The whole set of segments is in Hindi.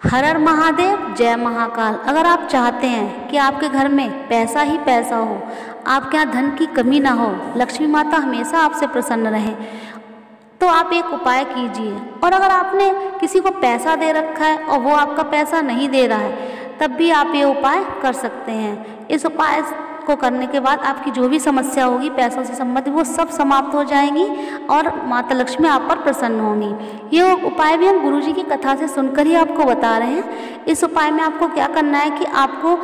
हर हर महादेव, जय महाकाल। अगर आप चाहते हैं कि आपके घर में पैसा ही पैसा हो, आपके यहाँ धन की कमी ना हो, लक्ष्मी माता हमेशा आपसे प्रसन्न रहे तो आप एक उपाय कीजिए। और अगर आपने किसी को पैसा दे रखा है और वो आपका पैसा नहीं दे रहा है, तब भी आप ये उपाय कर सकते हैं। इस उपाय को करने के बाद आपकी जो भी समस्या होगी, पैसों से संबंधित, वो सब समाप्त हो जाएँगी और माता लक्ष्मी आप पर प्रसन्न होंगी। ये उपाय भी हम गुरु जी की कथा से सुनकर ही आपको बता रहे हैं। इस उपाय में आपको क्या करना है कि आपको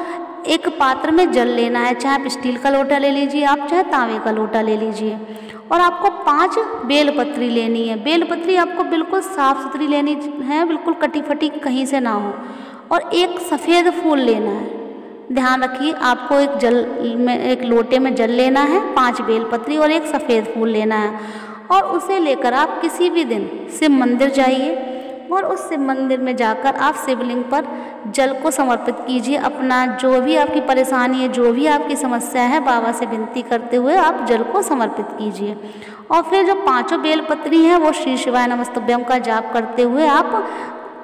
एक पात्र में जल लेना है, चाहे आप स्टील का लोटा ले लीजिए, आप चाहे तांबे का लोटा ले लीजिए। और आपको पाँच बेलपत्री लेनी है। बेलपत्री आपको बिल्कुल साफ़ सुथरी लेनी है, बिल्कुल कटी फटी कहीं से ना हो। और एक सफ़ेद फूल लेना है। ध्यान रखिए, आपको एक जल में, एक लोटे में जल लेना है, पाँच बेलपत्री और एक सफ़ेद फूल लेना है। और उसे लेकर आप किसी भी दिन शिव मंदिर जाइए और उस शिव मंदिर में जाकर आप शिवलिंग पर जल को समर्पित कीजिए। अपना जो भी आपकी परेशानी है, जो भी आपकी समस्या है, बाबा से विनती करते हुए आप जल को समर्पित कीजिए। और फिर जो पाँचों बेलपत्री हैं, वो श्री शिवाय नमस्तभ्यम का जाप करते हुए आप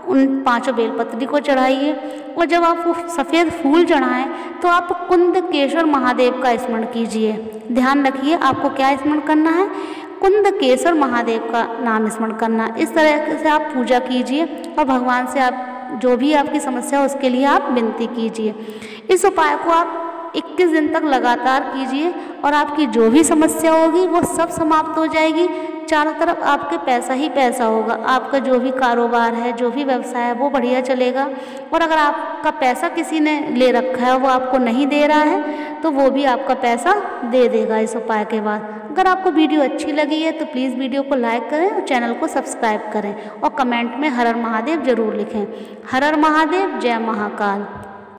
उन पाँचों बेलपत्री को चढ़ाइए और जब आप वो सफ़ेद फूल चढ़ाएँ तो आप कुंद केशवर महादेव का स्मरण कीजिए। ध्यान रखिए, आपको क्या स्मरण करना है? कुंद केसर महादेव का नाम स्मरण करना। इस तरह से आप पूजा कीजिए और भगवान से आप, जो भी आपकी समस्या है, उसके लिए आप विनती कीजिए। इस उपाय को आप 21 दिन तक लगातार कीजिए और आपकी जो भी समस्या होगी वो सब समाप्त हो जाएगी। चारों तरफ़ आपके पैसा ही पैसा होगा। आपका जो भी कारोबार है, जो भी व्यवसाय है, वो बढ़िया चलेगा। और अगर आपका पैसा किसी ने ले रखा है, वो आपको नहीं दे रहा है तो वो भी आपका पैसा दे देगा इस उपाय के बाद। अगर आपको वीडियो अच्छी लगी है तो प्लीज़ वीडियो को लाइक करें और चैनल को सब्सक्राइब करें। और कमेंट में हर हर महादेव ज़रूर लिखें। हर हर महादेव, जय महाकाल।